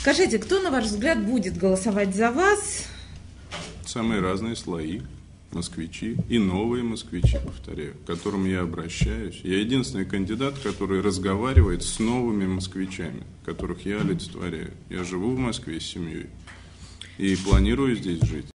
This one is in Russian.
Скажите, кто, на ваш взгляд, будет голосовать за вас? Самые разные слои москвичи и новые москвичи, повторяю, к которым я обращаюсь. Я единственный кандидат, который разговаривает с новыми москвичами, которых я олицетворяю. Я живу в Москве с семьей и планирую здесь жить.